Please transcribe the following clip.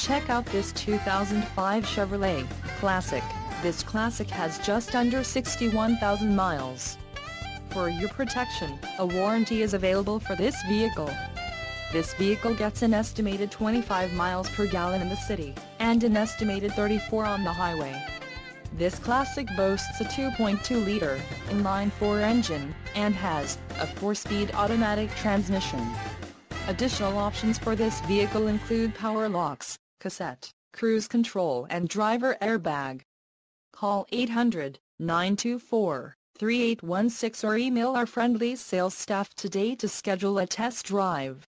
Check out this 2005 Chevrolet Classic. This Classic has just under 61,000 miles. For your protection, a warranty is available for this vehicle. This vehicle gets an estimated 25 miles per gallon in the city, and an estimated 34 on the highway. This Classic boasts a 2.2-liter, inline-four engine, and has a 4-speed automatic transmission. Additional options for this vehicle include power locks, cassette, cruise control and driver airbag. Call 800-924-3816 or email our friendly sales staff today to schedule a test drive.